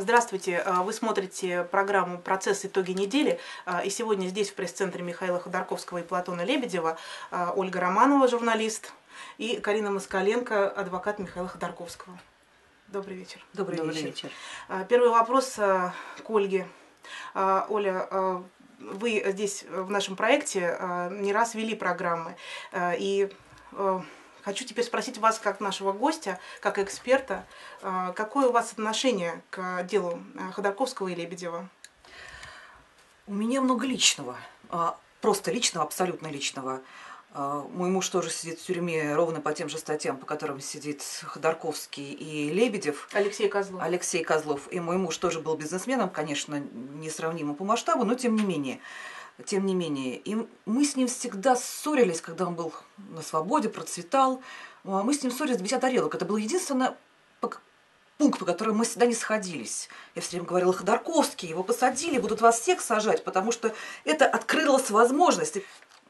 Здравствуйте, а, вы смотрите программу «Процесс. Итоги недели». А, и сегодня здесь, в пресс-центре Михаила Ходорковского и Платона Лебедева, а, Ольга Романова, журналист, и Карина Москаленко, адвокат Михаила Ходорковского. Добрый вечер. Добрый, Добрый вечер. вечер. Первый вопрос к Ольге. Оля, вы здесь в нашем проекте не раз вели программы, и Хочу теперь спросить вас, как нашего гостя, как эксперта, а, какое у вас отношение к делу а, Ходорковского и Лебедева? У меня много личного, а, просто личного, абсолютно личного. Мой муж тоже сидит в тюрьме ровно по тем же статьям, по которым сидит Ходорковский и Лебедев. Алексей Козлов. Алексей Козлов. И мой муж тоже был бизнесменом, конечно, несравнимо по масштабу, но тем не менее тем не менее. И мы с ним всегда ссорились, когда он был на свободе, процветал. А мы с ним ссорились, бить тарелок. Это был единственный пункт, по которому мы всегда не сходились. Я все время говорила, Ходорковский, его посадили, будут вас всех сажать, потому что это открылась возможность.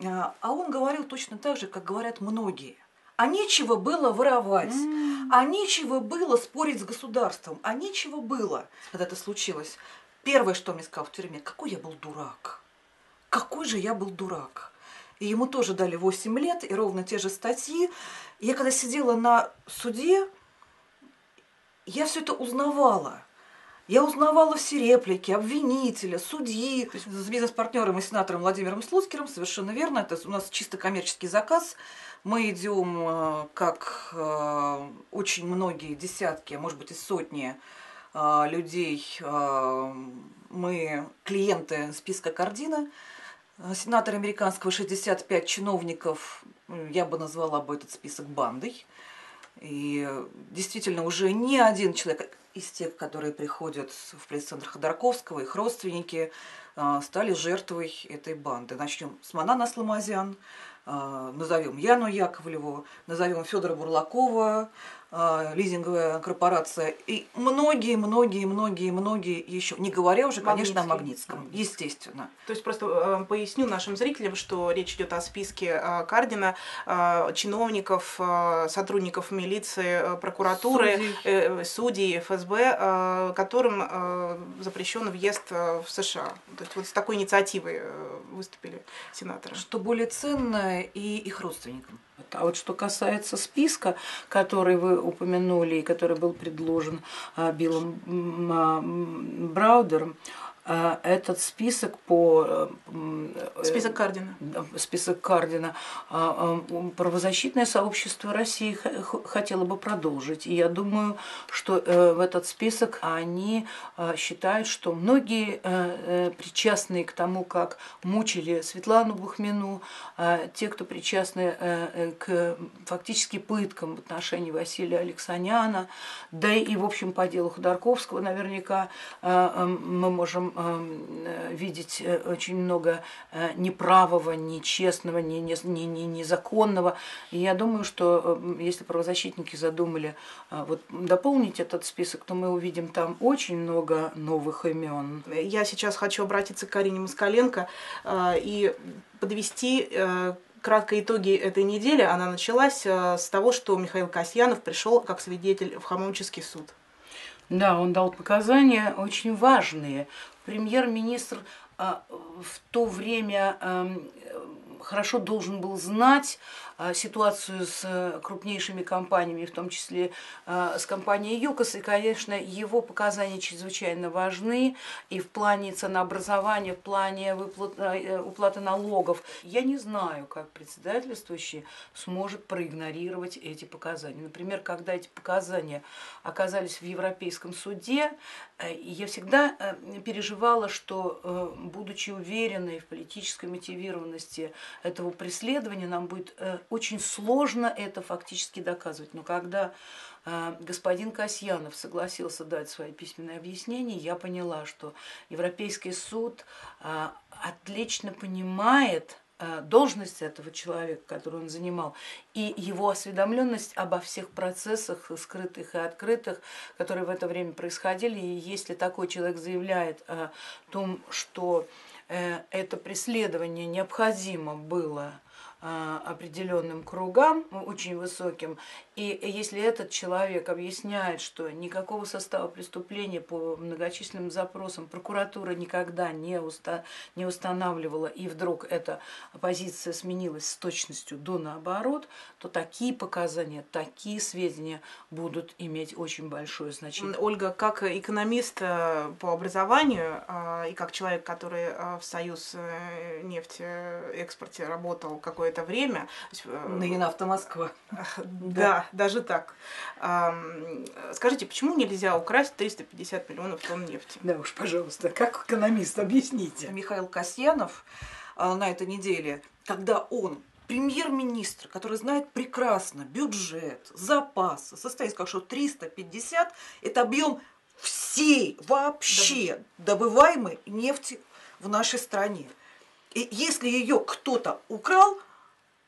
А, а он говорил точно так же, как говорят многие. А нечего было воровать, а нечего было спорить с государством, а нечего было, когда это случилось. Первое, что мне сказал в тюрьме, какой я был дурак какой же я был дурак. И ему тоже дали 8 лет, и ровно те же статьи. Я когда сидела на суде, я все это узнавала. Я узнавала все реплики обвинителя, судьи. с бизнес-партнером и сенатором Владимиром Слуцкером совершенно верно. Это у нас чисто коммерческий заказ. Мы идем, э, как э, очень многие десятки, а может быть и сотни э, людей, мы клиенты списка Кардина. Э, сенатор американского 65 чиновников, я бы назвала бы этот список бандой. И действительно уже ни один человек из тех, которые приходят в пресс-центр Ходорковского, их родственники, э, стали жертвой этой банды. Начнем с Манана Сламазян, э, назовем Яну Яковлеву, назовем Федора Бурлакова, а, лизинговая корпорация и многие, многие, многие, многие еще, не говоря уже, конечно, о Магнитском, естественно. То есть просто э, поясню нашим зрителям, что речь идет о списке э, Кардина, э, чиновников, сотрудников милиции, прокуратуры, судей, судей ФСБ, которым запрещен въезд в США. То есть вот с такой инициативой выступили сенаторы. Что более ценное и их родственникам. А вот что касается списка, который вы упомянули и который был предложен а, Биллом а, Браудером, этот список по... Э, список Кардина. Список Кардина. А, а, правозащитное сообщество России хотело бы продолжить. И я думаю, что э, в этот список они считают, что многие э, причастные к тому, как мучили Светлану Бухмину, те, кто причастны к фактически пыткам в отношении Василия Алексаняна, да и, в общем, по делу Ходорковского наверняка мы можем Э, видеть э, очень много э, неправого, нечестного, не, не, не, не, незаконного. И я думаю, что если правозащитники задумали вот, дополнить этот список, то мы увидим там очень много новых имен. Я сейчас хочу обратиться к Карине Москаленко и подвести краткие итоги этой недели. Она началась с того, что Михаил Касьянов пришел как свидетель в Хамовнический суд. Да, он дал показания очень важные. Премьер-министр а, в то время хорошо должен был знать ситуацию с э, крупнейшими компаниями, в том числе а, с компанией ЮКОС. И, конечно, его показания чрезвычайно важны и в плане ценообразования, в плане выплаты, э, уплаты налогов. Я не знаю, как председательствующий сможет проигнорировать эти показания. Например, когда эти показания оказались в Европейском суде, э, я всегда переживала, что, будучи уверенной в политической мотивированности этого преследования, нам будет очень сложно это фактически доказывать. Но когда э, господин Касьянов согласился дать свои письменные объяснения, я поняла, что Европейский суд э, отлично понимает э, должность этого человека, которую он занимал, и его осведомленность обо всех процессах, скрытых и открытых, которые в это время происходили. И если такой человек заявляет о том, что это преследование необходимо было а, определенным кругам, очень высоким. И если этот человек объясняет, что никакого состава преступления по многочисленным запросам прокуратура никогда не, уста не устанавливала, и вдруг эта позиция сменилась с точностью до наоборот, то такие показания, такие сведения будут иметь очень большое значение. Ольга, как экономист э, по образованию а, и как человек, который э, в Союз э, нефти экспорте работал какое какое-то время. Э, На Янафта Москва. Да, даже так. Скажите, почему нельзя украсть 350 миллионов тонн нефти? Да уж, пожалуйста, как экономист, объясните. Михаил Касьянов а, на этой неделе, когда он премьер-министр, который знает прекрасно бюджет, запасы, состоит, как что 350 – это объем всей вообще добываемой нефти в нашей стране. И если ее кто-то украл,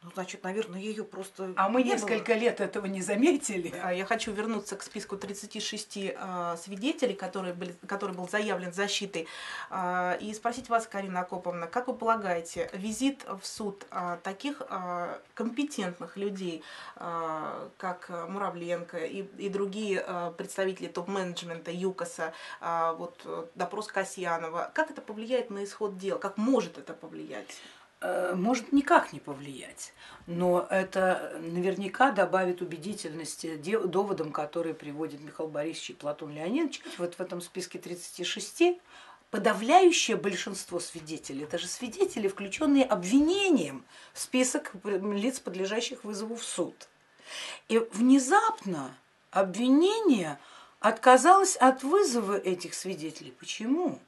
ну, значит, наверное, ее просто. А мы несколько было. лет этого не заметили. А я хочу вернуться к списку 36 э, свидетелей, которые были, который был заявлен защитой, э, и спросить вас, Карина Акоповна, как вы полагаете, визит в суд э, таких э, компетентных людей, э, как Муравленко и, и другие э, представители топ-менеджмента ЮКОСа, э, вот допрос Касьянова, как это повлияет на исход дела? Как может это повлиять? Э, может никак не повлиять, но это наверняка добавит убедительности доводам, которые приводит Михаил Борисович и Платон Леонидович. Вот в этом списке 36 подавляющее большинство свидетелей, это же свидетели, включенные обвинением в список лиц, подлежащих вызову в суд. И внезапно обвинение отказалось от вызова этих свидетелей. Почему?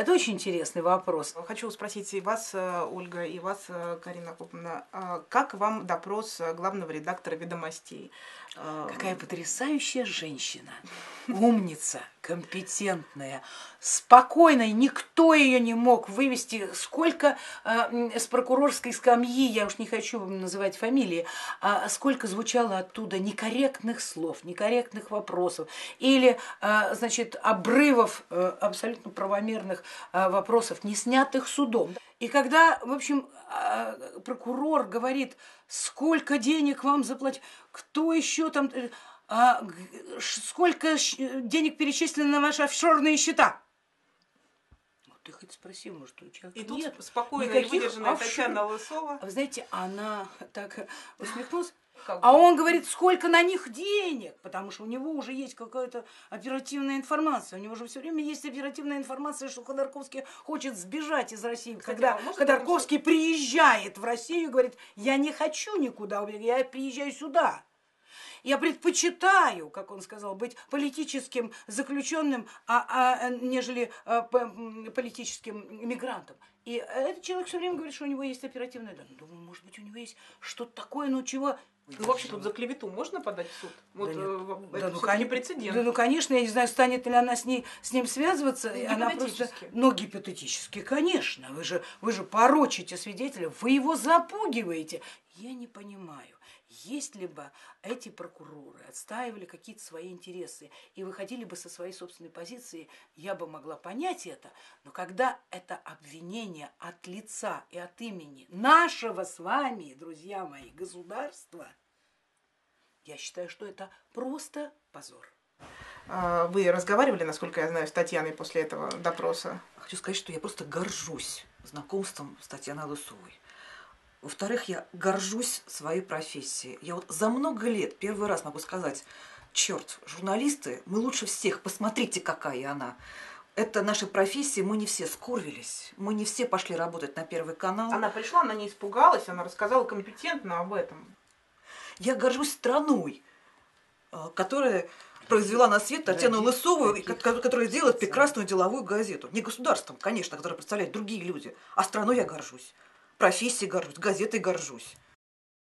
Это очень интересный вопрос. Хочу спросить и вас, э, Ольга, и вас, э, Карина Куповна, а как вам допрос главного редактора «Ведомостей»? Какая потрясающая женщина, умница, компетентная, спокойная, никто ее не мог вывести. Сколько э, с прокурорской скамьи, я уж не хочу называть фамилии, а сколько звучало оттуда некорректных слов, некорректных вопросов или, э, значит, обрывов э, абсолютно правомерных э, вопросов, не снятых судом. И когда, в общем, а, прокурор говорит, сколько денег вам заплатить, кто еще там, э, а, сколько денег перечислено на ваши офшорные счета? Ну, ты хоть спроси, может, у человека И тут нет спокойно и выдержанная офшор... Татьяна Лысова. Вы знаете, она так усмехнулась. Как а он говорит, сколько на них денег, потому что у него уже есть какая-то оперативная информация. У него же все время есть оперативная информация, что Ходорковский хочет сбежать из России. Кстати, Когда а Ходорковский что... приезжает в Россию и говорит, я не хочу никуда, я приезжаю сюда. Я предпочитаю, как он сказал, быть политическим заключенным, а, а, нежели а, политическим мигрантом. И этот человек все время говорит, что у него есть оперативная данные. Думаю, может быть, у него есть что-то такое, ну чего ну, вообще тут за клевету можно подать в суд? Вот да нет. Э, это да, ну, кон... прецедент. Да, ну, конечно, я не знаю, станет ли она с, ней, с ним связываться. Она просто... Ну, гипотетически, конечно. Вы же, вы же порочите свидетеля, вы его запугиваете. Я не понимаю. Если бы эти прокуроры отстаивали какие-то свои интересы и выходили бы со своей собственной позиции, я бы могла понять это. Но когда это обвинение от лица и от имени нашего с вами, друзья мои, государства, я считаю, что это просто позор. А, вы разговаривали, насколько я знаю, с Татьяной после этого допроса? Хочу сказать, что я просто горжусь знакомством с Татьяной Лысовой. Во-вторых, я горжусь своей профессией. Я вот за много лет первый раз могу сказать, черт, журналисты, мы лучше всех, посмотрите, какая она. Это нашей профессии, мы не все скорвились, мы не все пошли работать на Первый канал. Она пришла, она не испугалась, она рассказала компетентно об этом. Я горжусь страной, а, которая произвела на свет Татьяну Лысову, которая делает прекрасную деловую газету. Не государством, конечно, которое представляют другие люди, а страной я горжусь профессией горжусь, газетой горжусь.